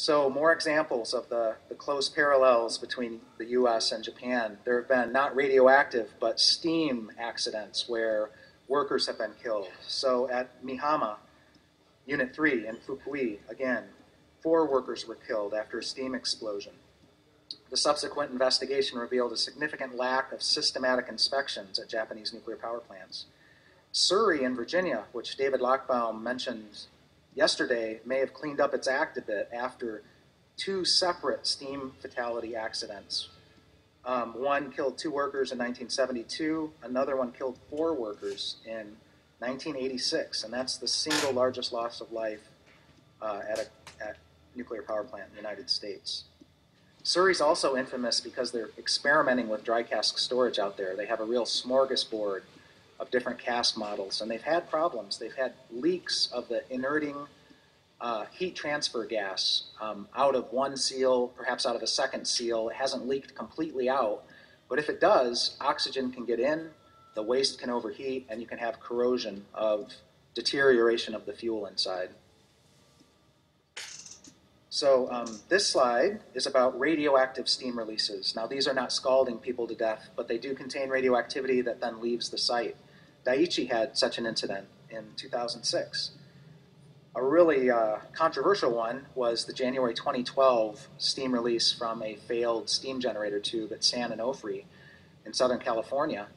So more examples of the, the close parallels between the US and Japan. There have been not radioactive, but steam accidents where workers have been killed. So at Mihama, Unit 3 in Fukui, again, four workers were killed after a steam explosion. The subsequent investigation revealed a significant lack of systematic inspections at Japanese nuclear power plants. Surry in Virginia, which David Lochbaum mentioned yesterday, may have cleaned up its act a bit after two separate steam fatality accidents. Um, one killed two workers in 1972, another one killed four workers in 1986, and that's the single largest loss of life uh, at a at nuclear power plant in the United States. Surry's also infamous because they're experimenting with dry cask storage out there. They have a real smorgasbord of different cask models, and they've had problems. They've had leaks of the inerting uh, heat transfer gas um, out of one seal, perhaps out of a second seal. It hasn't leaked completely out, but if it does, oxygen can get in, the waste can overheat, and you can have corrosion of deterioration of the fuel inside. So um, this slide is about radioactive steam releases. Now these are not scalding people to death, but they do contain radioactivity that then leaves the site. Daiichi had such an incident in 2006. A really uh, controversial one was the January 2012 steam release from a failed steam generator tube at San Onofre in Southern California.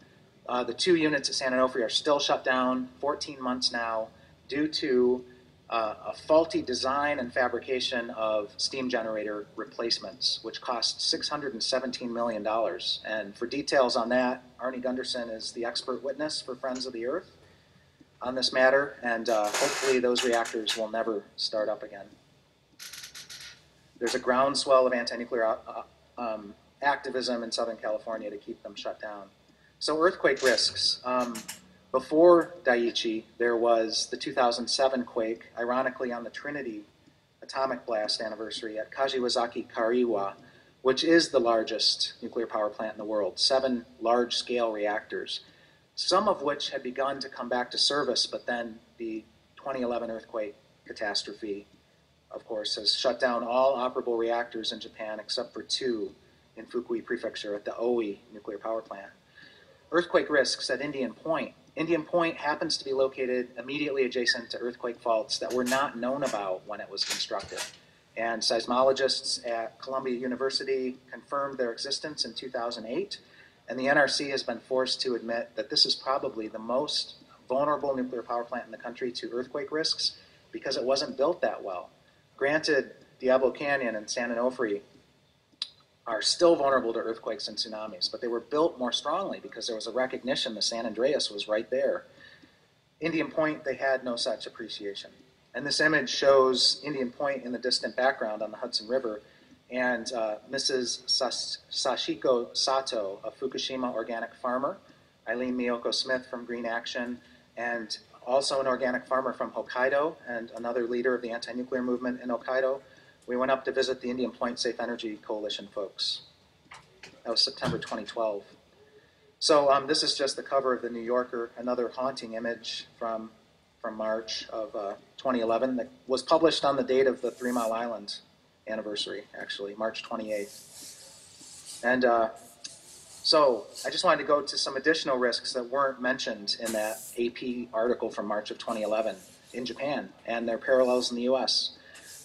Uh, the two units at San Onofre are still shut down 14 months now due to uh, a faulty design and fabrication of steam generator replacements, which cost $617 million. And for details on that, Arnie Gundersen is the expert witness for Friends of the Earth on this matter, and uh, hopefully those reactors will never start up again. There's a groundswell of anti-nuclear uh, um, activism in Southern California to keep them shut down. So earthquake risks. Um, before Daiichi, there was the 2007 quake, ironically on the Trinity atomic blast anniversary at Kashiwazaki Kariwa, which is the largest nuclear power plant in the world, seven large-scale reactors, some of which had begun to come back to service, but then the 2011 earthquake catastrophe, of course, has shut down all operable reactors in Japan except for two in Fukui Prefecture at the Oi nuclear power plant. Earthquake risks at Indian Point Indian Point happens to be located immediately adjacent to earthquake faults that were not known about when it was constructed. And seismologists at Columbia University confirmed their existence in 2008. And the NRC has been forced to admit that this is probably the most vulnerable nuclear power plant in the country to earthquake risks because it wasn't built that well. Granted, Diablo Canyon and San Onofre are still vulnerable to earthquakes and tsunamis, but they were built more strongly because there was a recognition the San Andreas was right there. Indian Point, they had no such appreciation. And this image shows Indian Point in the distant background on the Hudson River, and uh, Mrs. Sas- Sachiko Sato, a Fukushima organic farmer, Aileen Mioko Smith from Green Action, and also an organic farmer from Hokkaido and another leader of the anti-nuclear movement in Hokkaido, we went up to visit the Indian Point Safe Energy Coalition folks. That was September 2012. So um, this is just the cover of the New Yorker, another haunting image from, from March of uh, 2011 that was published on the date of the Three Mile Island anniversary, actually, March 28th. And uh, so I just wanted to go to some additional risks that weren't mentioned in that AP article from March of 2011 in Japan and their parallels in the US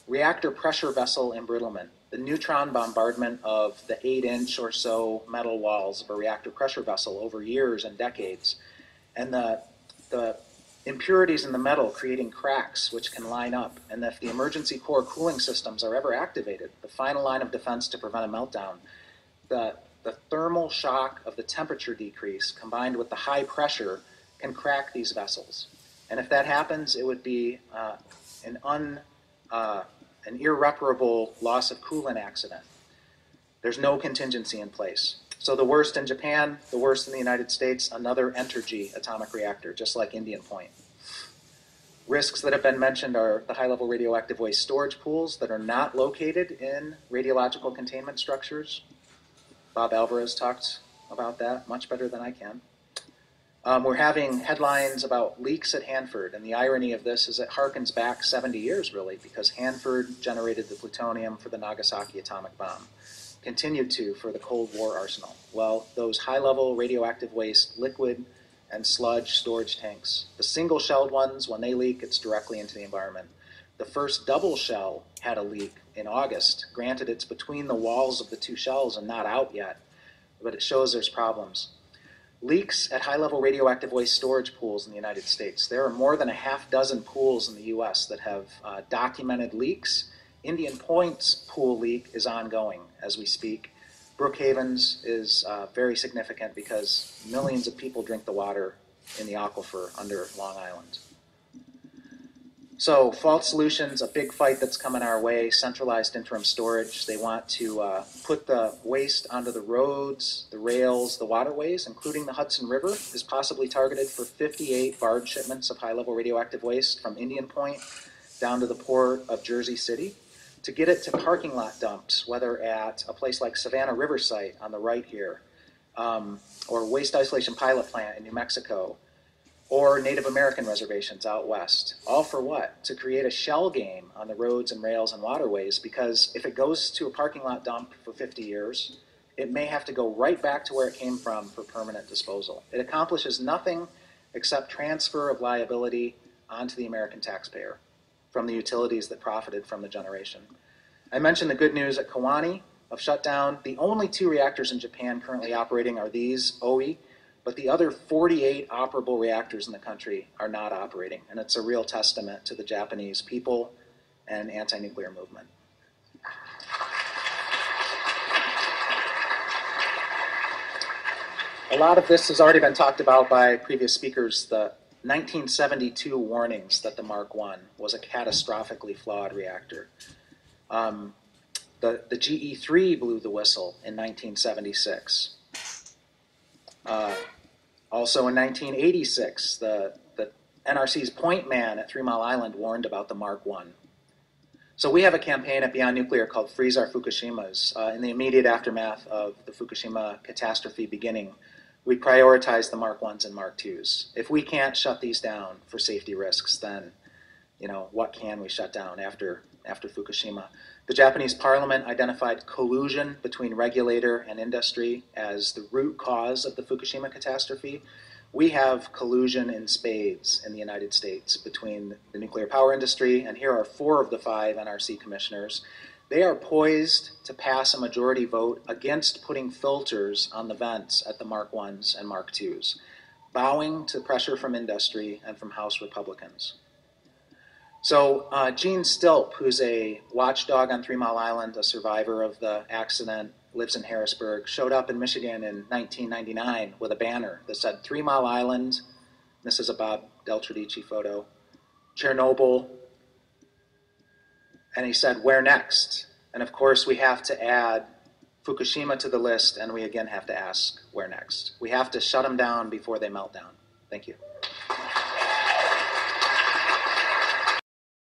reactor pressure vessel embrittlement, the neutron bombardment of the eight inch or so metal walls of a reactor pressure vessel over years and decades, and the, the impurities in the metal creating cracks which can line up. And if the emergency core cooling systems are ever activated, the final line of defense to prevent a meltdown, the, the thermal shock of the temperature decrease combined with the high pressure can crack these vessels. And if that happens, it would be uh, an un, uh, an irreparable loss of coolant accident. There's no contingency in place. So the worst in Japan, the worst in the United States, another Entergy atomic reactor, just like Indian Point. Risks that have been mentioned are the high-level radioactive waste storage pools that are not located in radiological containment structures. Bob Alvarez talked about that much better than I can. Um, we're having headlines about leaks at Hanford, and the irony of this is it harkens back 70 years, really, because Hanford generated the plutonium for the Nagasaki atomic bomb, continued to for the Cold War arsenal. Well, those high level radioactive waste, liquid, and sludge storage tanks, the single shelled ones, when they leak, it's directly into the environment. The first double shell had a leak in August. Granted, it's between the walls of the two shells and not out yet, but it shows there's problems. Leaks at high level radioactive waste storage pools in the United States. There are more than a half dozen pools in the US that have uh, documented leaks. Indian Point's pool leak is ongoing as we speak. Brookhaven's is uh, very significant because millions of people drink the water in the aquifer under Long Island. So, Fault Solutions, a big fight that's coming our way, centralized interim storage. They want to uh, put the waste onto the roads, the rails, the waterways, including the Hudson River, is possibly targeted for 58 barge shipments of high level radioactive waste from Indian Point down to the port of Jersey City to get it to parking lot dumps, whether at a place like Savannah River Site on the right here, um, or Waste Isolation Pilot Plant in New Mexico, or Native American reservations out west. All for what? To create a shell game on the roads and rails and waterways, because if it goes to a parking lot dump for 50 years, it may have to go right back to where it came from for permanent disposal. It accomplishes nothing except transfer of liability onto the American taxpayer from the utilities that profited from the generation. I mentioned the good news at Kewaunee of shutdown. The only two reactors in Japan currently operating are these, Oi, but the other 48 operable reactors in the country are not operating. And it's a real testament to the Japanese people and anti nuclear movement. A lot of this has already been talked about by previous speakers. The 1972 warnings that the Mark I was a catastrophically flawed reactor. Um, the, the GE3 blew the whistle in 1976. Uh, also in 1986, the, the NRC's point man at Three Mile Island warned about the Mark I. So we have a campaign at Beyond Nuclear called Freeze Our Fukushimas. Uh, in the immediate aftermath of the Fukushima catastrophe beginning, we prioritize the Mark 1s and Mark 2s. If we can't shut these down for safety risks, then you know, what can we shut down after after Fukushima? The Japanese parliament identified collusion between regulator and industry as the root cause of the Fukushima catastrophe. We have collusion in spades in the United States between the nuclear power industry, and here are four of the five NRC commissioners they are poised to pass a majority vote against putting filters on the vents at the Mark 1s and Mark 2s, bowing to pressure from industry and from House Republicans. So, uh, Gene Stilp, who's a watchdog on Three Mile Island, a survivor of the accident, lives in Harrisburg, showed up in Michigan in 1999 with a banner that said Three Mile Island. This is a Bob Del Tredici photo. Chernobyl, and he said, Where next? And of course, we have to add Fukushima to the list, and we again have to ask, Where next? We have to shut them down before they melt down. Thank you.